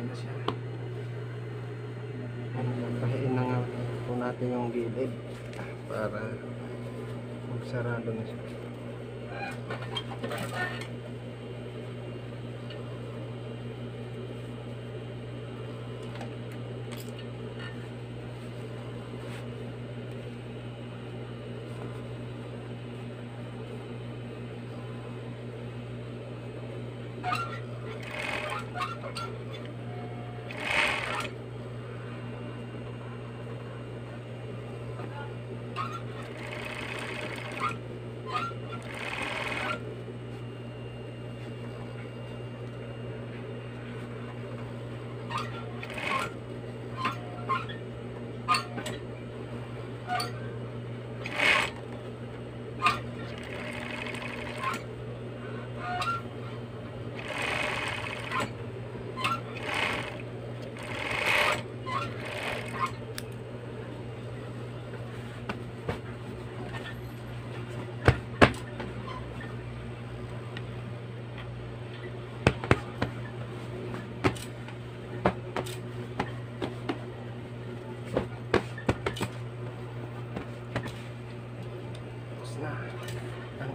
Ano siya? Pahiin na nga po natin yung gilid para magsarado na siya. Tapos na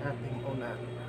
ating unahan.